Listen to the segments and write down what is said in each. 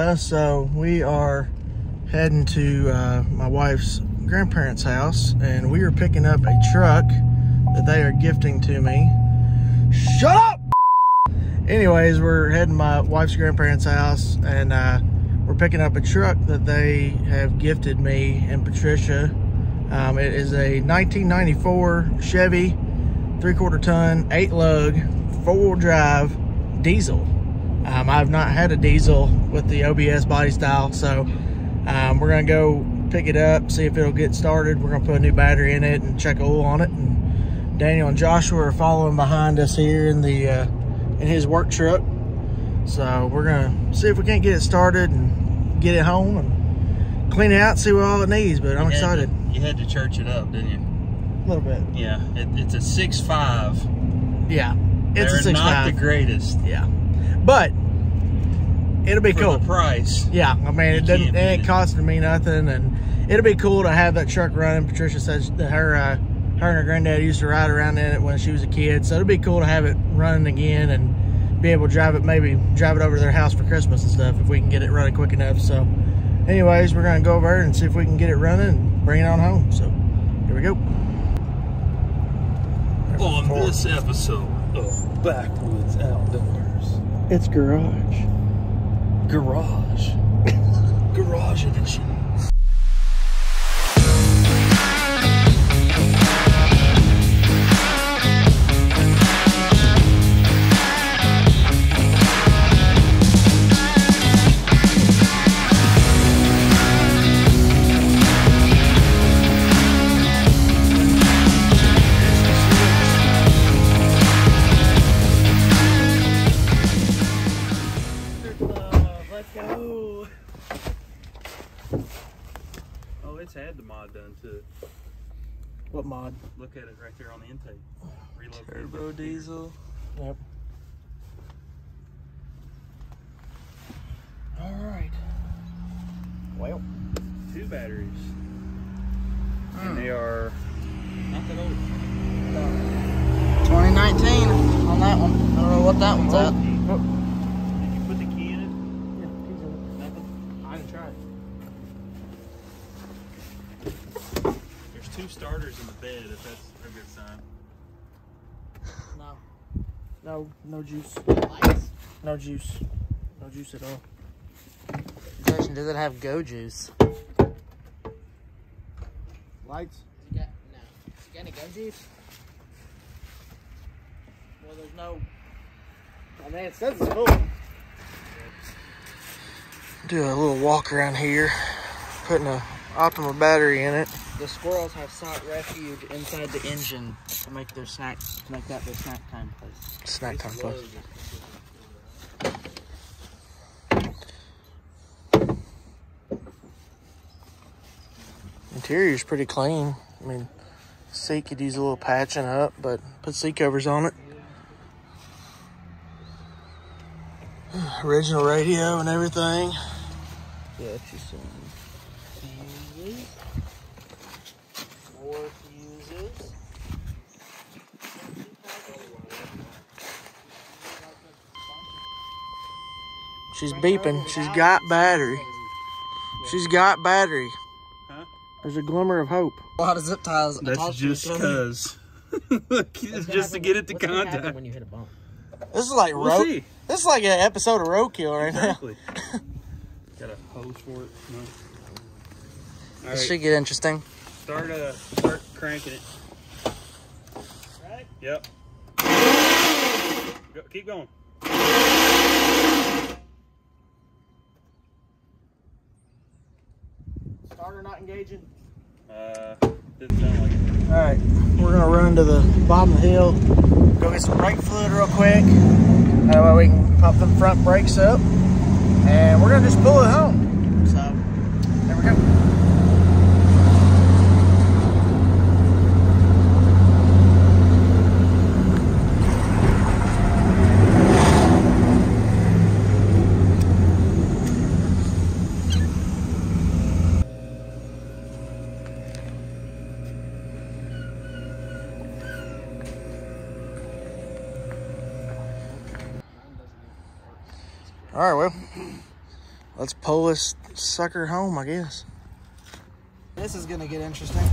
America. So we are heading to uh, my wife's grandparents' house, and we are picking up a truck that they are gifting to me. Shut up! Anyways, we're heading my wife's grandparents' house, and uh, we're picking up a truck that they have gifted me and Patricia. Um, it is a 1994 Chevy, three-quarter ton, eight lug, four-wheel drive diesel. Um, I've not had a diesel with the OBS body style, so um, we're gonna go pick it up, see if it'll get started. We're gonna put a new battery in it and check oil on it. And Daniel and Joshua are following behind us here in the uh, in his work truck. So we're gonna see if we can't get it started and get it home and clean it out, see what all it needs. But I'm You excited to- you had to church it up, didn't you? a little bit. Yeah, it, it's a six five. Yeah, it's They're a six not five. the greatest Yeah, but it'll be for cool. the price. Yeah, I mean, it doesn't, it ain't costing me nothing, and it'll be cool to have that truck running. Patricia says that her, uh, her and her granddad used to ride around in it when she was a kid, so it'll be cool to have it running again and be able to drive it, maybe drive it over to their house for Christmas and stuff if we can get it running quick enough. So, anyways, we're gonna go over there and see if we can get it running and bring it on home. So, here we go. On this episode of Backwoods Outdoors, It's garage. Garage, Garage Edition. Reload Turbo diesel. Yep. All right. Well, Two batteries, hmm. and they are not that old. 2019 on that one. I don't know what that one's at. Did you put the key in it? Nothing. I didn't try it. There's two starters in the bed. If that's a good sign. No. No, no juice. Lights? No juice. No juice at all. Question, does it have go juice? Lights? You got, no. You got any go juice? Well, there's no. Oh, I mean, it says it's full. Do a little walk around here, putting a Optima battery in it. The squirrels have sought refuge inside the engine to make their snack, to make that their snack time place. Snack time place. Interior's pretty clean. I mean, seat could use a little patching up, but put seat covers on it. Original radio and everything. Yeah, she's saying. Fuses. She's beeping. She's got battery. She's got battery. There's a glimmer of hope. A lot of zip ties. That's just cause. just to get it to What's contact. when you hit a bump? This is like We'll road. This is like an episode of Roadkill right now. Got a hose for it. No. All This right. should get interesting. Start uh start cranking it. Right? Yep. Go, keep going. Starter not engaging. Uh, didn't sound like it. All right, we're gonna run to the bottom of the hill, go get some brake fluid real quick. That way we can pop them front brakes up, and we're gonna just pull it home. So, there we go. All right, well, let's pull this sucker home, I guess. This is gonna get interesting.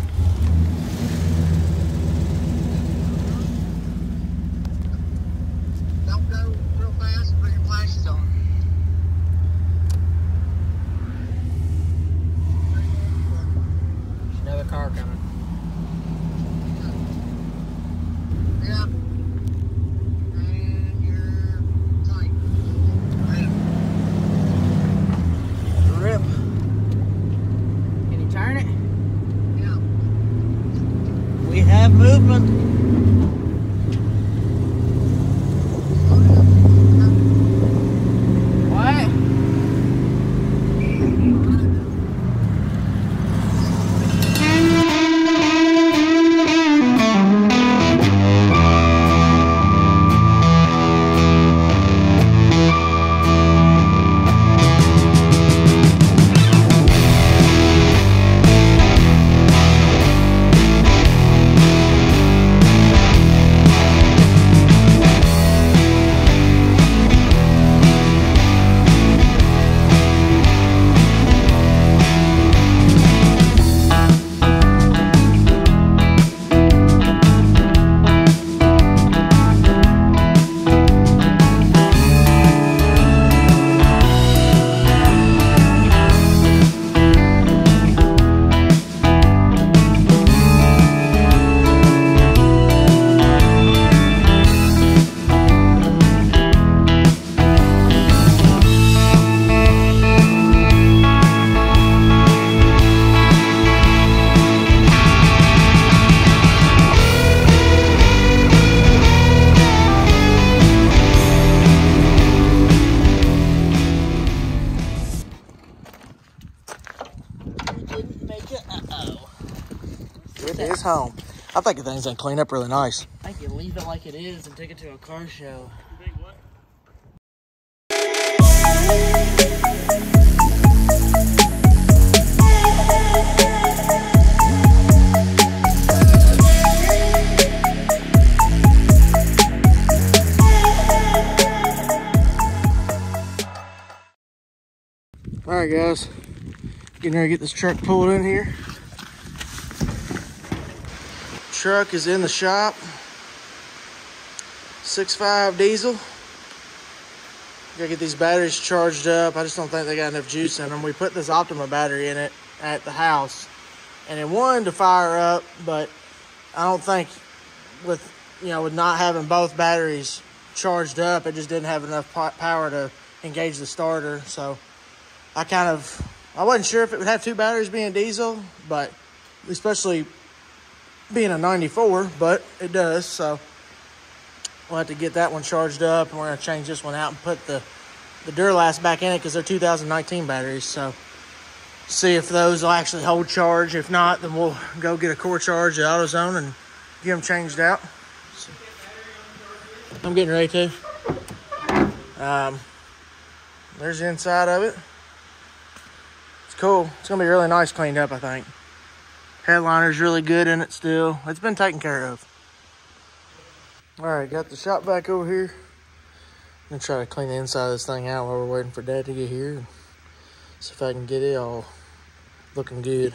Uh-oh. It is home. I think the thing's gonna clean up really nice. I you leave it like it is and take it to a car show. All right, guys. Getting ready to get this truck pulled in here. Truck is in the shop. 6.5 diesel. Gotta get these batteries charged up. I just don't think they got enough juice in them. We put this Optima battery in it at the house, and it wanted to fire up, but I don't think with you know with not having both batteries charged up, it just didn't have enough power to engage the starter. So I kind of I wasn't sure if it would have two batteries being diesel, but especially being a 94, but it does. So we'll have to get that one charged up, and we're gonna change this one out and put the the Duralast back in it because they're 2019 batteries. So see if those will actually hold charge. If not, then we'll go get a core charge at AutoZone and get them changed out. So, I'm getting ready to. Um, there's the inside of it. Cool. It's gonna be really nice cleaned up, I think. Headliner's really good in it still. It's been taken care of. All right, got the shop back over here. I'm gonna try to clean the inside of this thing out while we're waiting for Dad to get here. See if I can get it all looking good.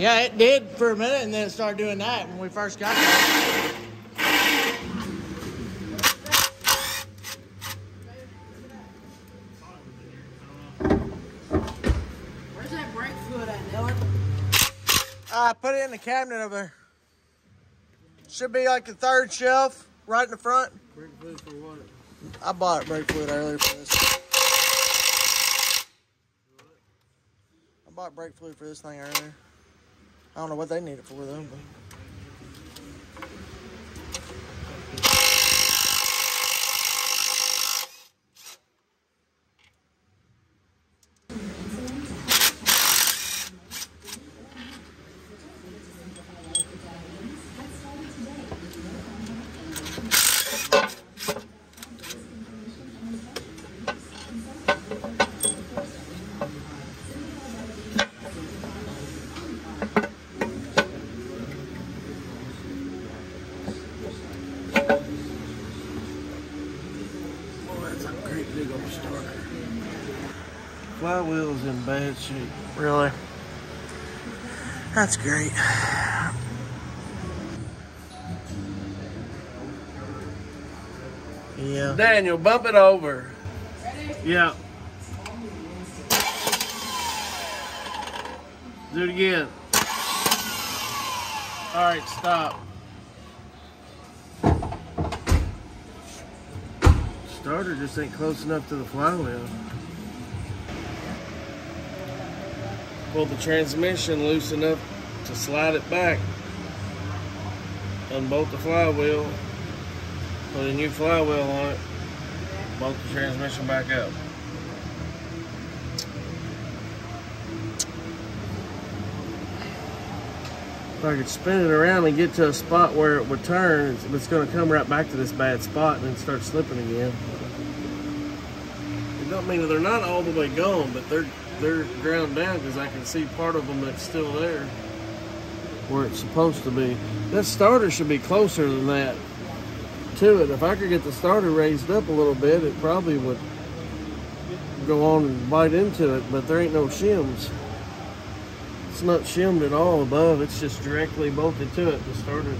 Yeah, it did for a minute, and then it started doing that when we first got there. Where's that brake fluid at, Dylan? I uh, put it in the cabinet over there. Should be like the third shelf, right in the front. Brake fluid for what? I bought brake fluid earlier for this. I bought brake fluid for this thing earlier. I don't know what they need it for though. But. Flywheel's in bad shape. Really? That's great. Yeah. Daniel, bump it over. Yeah. Do it again. All right, stop. Starter just ain't close enough to the flywheel. Pull the transmission loose enough to slide it back. Unbolt the flywheel. Put a new flywheel on it. Bolt the transmission back up. If I could spin it around and get to a spot where it would turn, it's- going to come right back to this bad spot and then start slipping again. It don't mean that they're not all the way gone, but they're they're ground down because I can see part of them that's still there where it's supposed to be. That starter should be closer than that to it. If I could get the starter raised up a little bit, it probably would go on and bite into it, but there ain't no shims. It's not shimmed at all above, it's just directly bolted to it. The starter's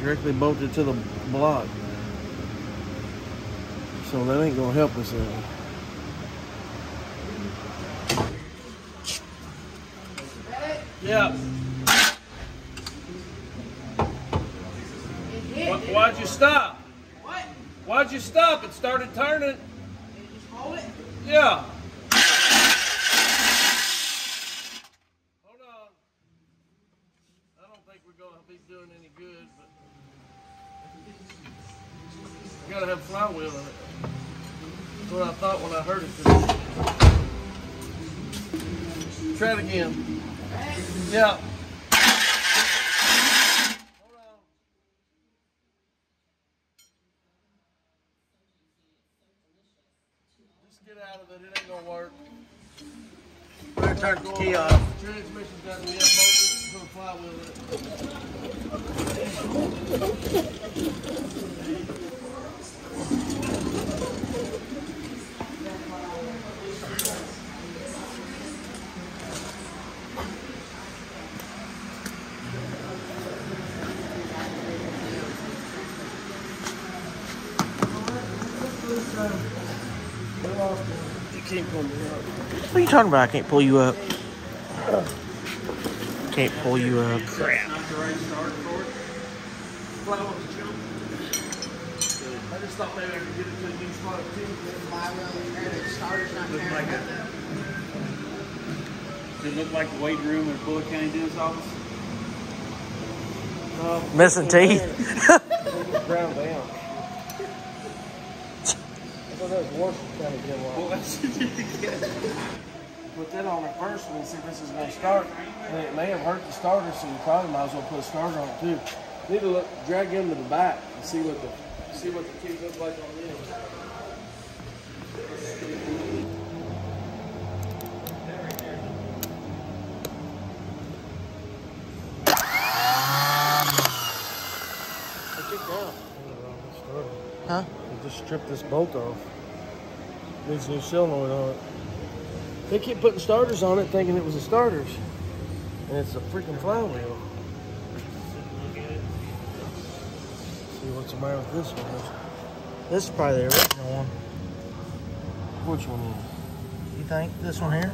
directly bolted to the block. So that ain't gonna help us any. Yeah. Why- Why'd you stop? What? Why'd you stop? It started turning. It. Yeah. Hold on. I don't think we're gonna be doing any good, but we gotta have flywheel in it. That's what I thought when I heard it. Try it again. Yeah. Just get out of it. It ain't gonna work. Better turn the key off. Transmission's got to be unbolted. Put a flywheel in it. Can't pull me up. What are you talking about? I can't pull you up. Can't pull you up. Crap. Not the right start for it. Flywheel was jump. I just thought maybe I could get it to a new spot too. Starter's not Look like it. Does it look like the weight room at Bullock County Dentist office? No, Missing teeth. ground down. I thought that was worse than kind of get Well, one. that's Put that on it first and see if this is gonna start. And it may have hurt the starter, so you probably might as well put a starter on it too. Need to look, drag him to the back and see what the see what the teeth look like on this. Stripped this bolt off. Needs new solenoid on it. They keep putting starters on it thinking it was the starters. And it's a freaking flywheel. See what's the matter with this one. This is probably the original one. Which one is? You think? This one here?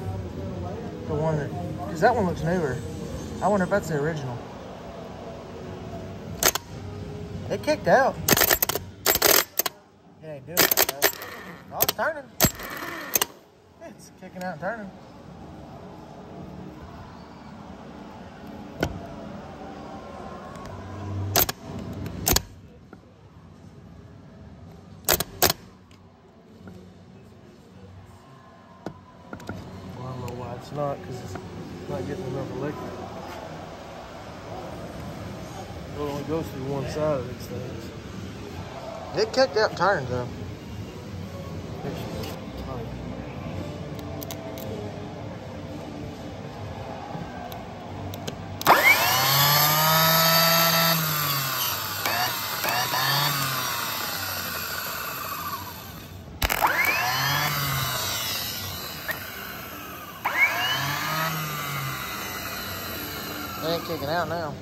The one that, because that one looks newer. I wonder if that's the original. It kicked out. Ain't doing it. Oh, it's turning. It's kicking out and turning. Well, I don't know why it's not, because it's not getting enough electric. It only goes through one side of these things. It kicked out turned though. It ain't kicking out now.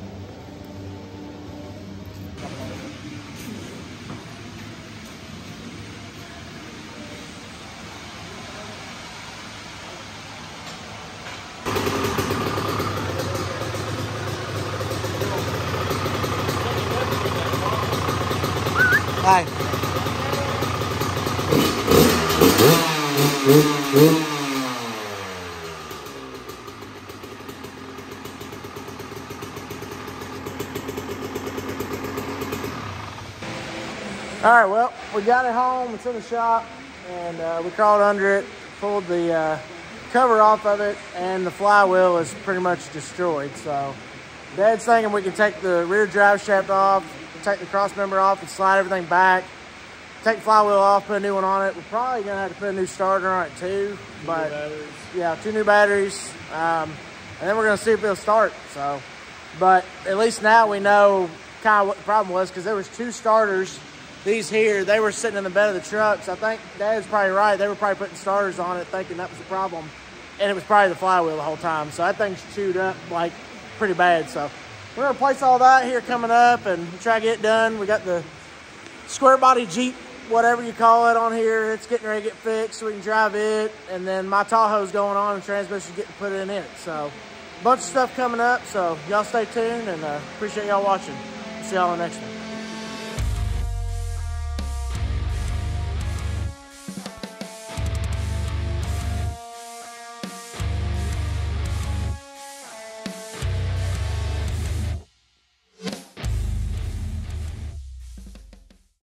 Hi. All right, well, we got it home. It's in the shop, and uh, we crawled under it, pulled the uh, cover off of it, and the flywheel is pretty much destroyed. So, Dad's thinking we can take the rear drive shaft off, take the cross member off, and slide everything back. Take the flywheel off, put a new one on it. We're probably gonna have to put a new starter on it too, but yeah, two new batteries, um, and then we're gonna see if it'll start. So, but at least now we know kind of what the problem was because there was two starters. These here, they were sitting in the bed of the trucks. I think Dad's probably right. They were probably putting starters on it, thinking that was the problem, and it was probably the flywheel the whole time. So that thing's chewed up like pretty bad. So we're gonna replace all that here coming up and try to get it done. We got the square body Jeep, whatever you call it, on here. It's getting ready to get fixed so we can drive it. And then my Tahoe's going on and transmission's getting put in it. So bunch of stuff coming up. So y'all stay tuned and uh, appreciate y'all watching. See y'all on the next one.